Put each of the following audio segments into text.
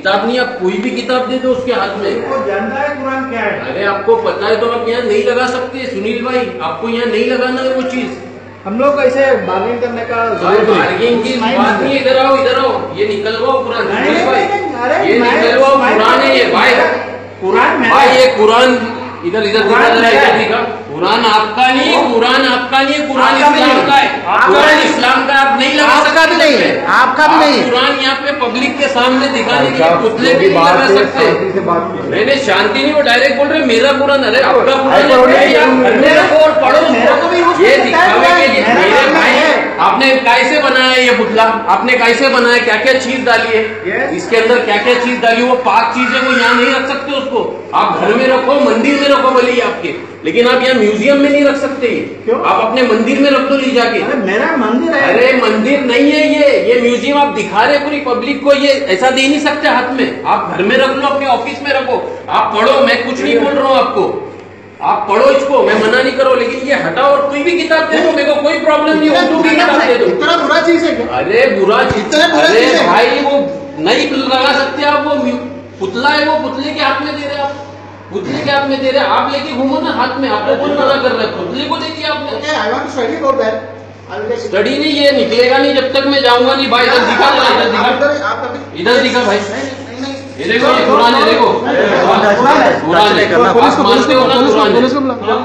किताब नहीं आप कोई भी किताब दे दो उसके हाथ में। वो जानता है कुरान क्या है? अरे आपको पता है तो आप यहाँ नहीं लगा सकते सुनील भाई आपको यहाँ नहीं लगाना है वो चीज़। हम लोग को ऐसे बार्गेन करने का ज़रूरत बार्गेन की बात नहीं इधर आओ इधर आओ। ये निकलवाओ कुरान सुनील भाई। ये निकलवाओ कुरान है ये भाई। कुरान भाई ये कुरान इधर इधर दिखा कुरान है। आपका नहीं है कुरान आपका नहीं कुरान इस्लाम का है। कुरान इस्लाम का आप नहीं लगा सकते भी नहीं है। आपका भी नहीं कुरान यहाँ पे पब्लिक के सामने दिखाने के लिए पुतले भी लगा सकते। मैंने शांति नहीं वो डायरेक्ट बोल रहे मेरा कुरान अरे आपका कुरान है, ये दिखावे के लिए मेरे भाई आपने कैसे बनाया ये पुतला? आपने कैसे बनाया क्या क्या चीज़ डाली है? Yes. इसके अंदर क्या क्या चीज़ डाली वो पाक चीज़ है वो यहाँ नहीं रख सकते उसको। आप घर में रखो मंदिर में रखो भले ही आपके। लेकिन आप यहाँ म्यूज़ियम में नहीं रख सकते। क्यों? आप अपने मंदिर में रख दो ले जाके। अरे मेरा मंदिर है। अरे मंदिर नहीं है ये। ये म्यूज़ियम आप दिखा रहे पूरी पब्लिक को ये ऐसा दे नहीं सकते हाथ में। आप घर में रख लो अपने ऑफ़िस में रखो। आप पढ़ो मैं कुछ नहीं बोल रहा हूँ आपको। आप पढ़ो इसको मैं मना नहीं करो लेकिन ये हटाओ और कोई भी किताब दे दो मेरे को कोई प्रॉब्लम नहीं है उर्दू की किताब दे दो। इतना बुरा चीज़ है अरे बुरा चीज़ अरे भाई वो नहीं लगा सकते आप वो पुतला है वो पुतले के हाथ में दे रहे आप पुतले के हाथ में दे रहे आप लेके घूमो ना हाथ में आपको कौन मना कर रहा है पुतले को देखिए आपने. स्टडी नहीं ये निकलेगा नहीं जब तक मैं जाऊँगा नहीं भाई इधर दिखा इधर दिखा इधर- आप अभी- इधर दिखा भाई नहीं, नहीं, नहीं। ये देखो ये कुरान है देखो है को- पुलिस मानते हो ना को- कुरान पुलिस को है बुलाओ।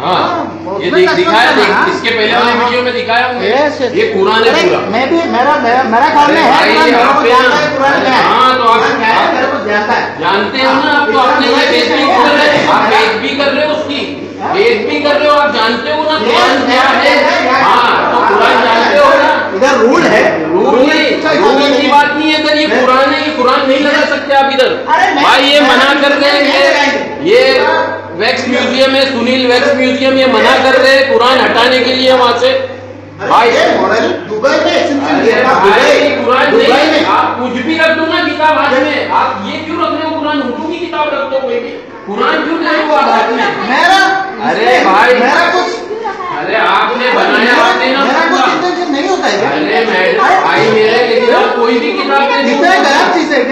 हाँ ये देख दिखाया देख इसके पहले वाले वीडियो में दिखाया हमने Yes, yes. ये कुरान पूरा मैं भी मेरा मेरा मेरा ख्याल में है मेरे को जानता है कुरान क्या है। हाँ, तो आप- क्या है मेरे को जानता है। जानते हो ना आप तो आपने ये कर रहे हो। आप बेच कर रहे हो उसकी। बेच कर रहे हो आप जानते हो ना कुरान क्या है। हाँ तो कुरान जानते हो। ना। इधर रूल है। रूल रूल की बात नहीं है सर ये कुरान है ये कुरान नहीं लगा सकते आप इधर। अरे भाई ये मना कर हैं मैं- ये वैक्स म्यूज़ियम है सुनील वैक्स म्यूज़ियम ये मना कर रहे हैं कुरान हटाने के लिए वहाँ से। भाई मॉडल दुबई में आप कुछ भी रख दो ना किताब हाथ में। आप ये क्यों रख रहे हो कुरान? उर्दू की किताब रख दो कोई भी। कुरान क्यों ले रहे हो आप हाथ में मेरा अरे भाई। मेरा कुछ अरे आपने बनाया आपने ना मेरा कुछ। इंटेंशन नहीं होता है अरे मैडम भाई मेरे लेकिन कोई भी किताब खराब चीज़ है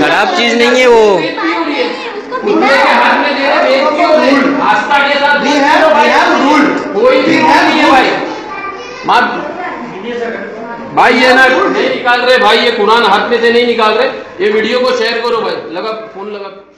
खराब चीज़ नहीं है वो। बेइज्जती हो रही है। कुत्ते के हाथ में दे रहे बेइज्जती हो रही है। आस्था के साथ We बेइज्जती have- हो भाई। we have rule. कोई भी We रूल have नहीं है rule. भाई मत। भाई, ये ना नहीं निकाल रहे, भाई, ये कुरान हाथ में से नहीं निकाल रहे। ये वीडियो को शेयर करो भाई। लगा, फ़ोन लगा।